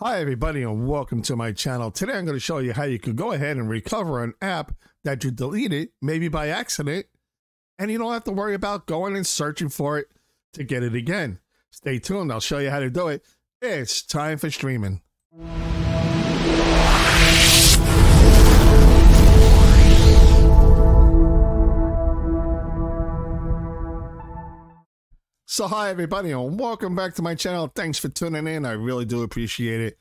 Hi everybody and welcome to my channel. Today I'm going to show you how you can go ahead and recover an app that you deleted, maybe by accident, and you don't have to worry about going and searching for it to get it again. Stay tuned, I'll show you how to do it. It's time for streaming. So hi everybody and welcome back to my channel. Thanks for tuning in. I really do appreciate it.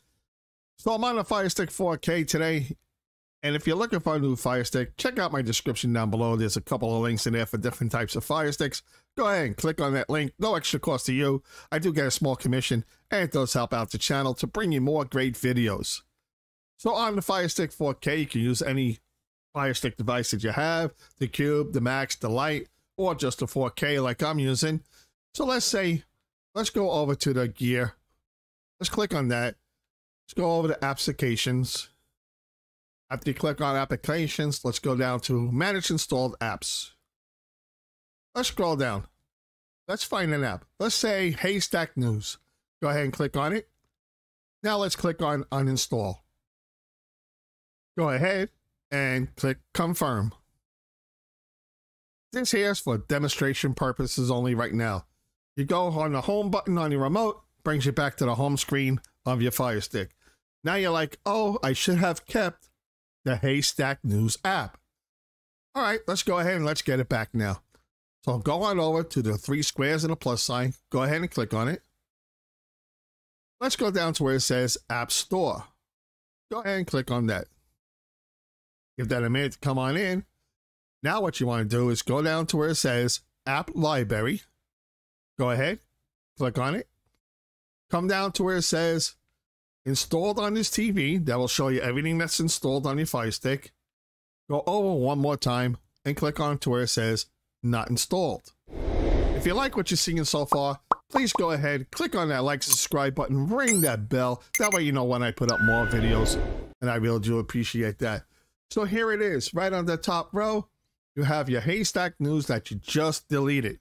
So I'm on the Fire Stick 4K today. And if you're looking for a new Fire Stick, check out my description down below. There's a couple of links in there for different types of Fire Sticks. Go ahead and click on that link. No extra cost to you. I do get a small commission and it does help out the channel to bring you more great videos. So on the Fire Stick 4K, you can use any Fire Stick device that you have. The Cube, the Max, the Lite, or just the 4K like I'm using. So let's say, let's go over to the gear. Let's click on that. Let's go over to applications. After you click on applications, let's go down to manage installed apps. Let's scroll down. Let's find an app. Let's say Haystack News. Go ahead and click on it. Now let's click on uninstall. Go ahead and click confirm. This here is for demonstration purposes only right now. You go on the home button on your remote, brings you back to the home screen of your Fire Stick. Now you're like, oh, I should have kept the Haystack News app. All right, let's go ahead and let's get it back now. So go on over to the three squares and a plus sign. Go ahead and click on it. Let's go down to where it says App Store. Go ahead and click on that. Give that a minute to come on in. Now what you want to do is go down to where it says App Library. Go ahead, click on it. Come down to where it says installed on this TV. That will show you everything that's installed on your Fire Stick. Go over one more time and click on to where it says not installed. If you like what you're seeing so far, please go ahead, click on that like, subscribe button, ring that bell. That way you know when I put up more videos, and I really do appreciate that. So here it is, right on the top row, you have your Haystack News that you just deleted.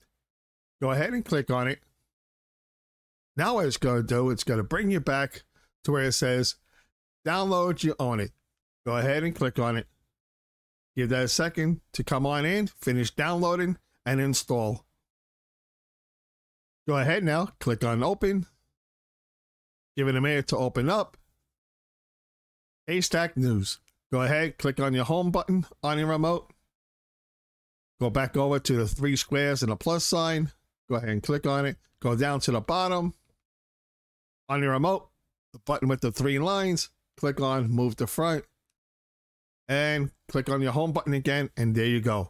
Go ahead and click on it. Now what it's going to do, it's going to bring you back to where it says download, you own it. Go ahead and click on it. Give that a second to come on in, finish downloading, and install. Go ahead now, click on open. Give it a minute to open up. Haystack News. Go ahead, click on your home button on your remote. Go back over to the three squares and a plus sign. Go ahead and click on it. Go down to the bottom. On your remote, the button with the three lines, click on move to front and click on your home button again. And there you go.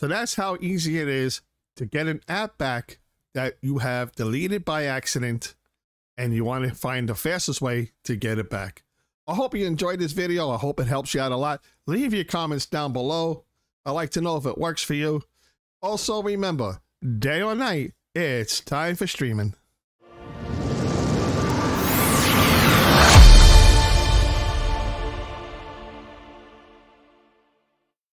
So that's how easy it is to get an app back that you have deleted by accident and you want to find the fastest way to get it back. I hope you enjoyed this video. I hope it helps you out a lot. Leave your comments down below. I'd like to know if it works for you. Also, remember, day or night, it's time for streaming.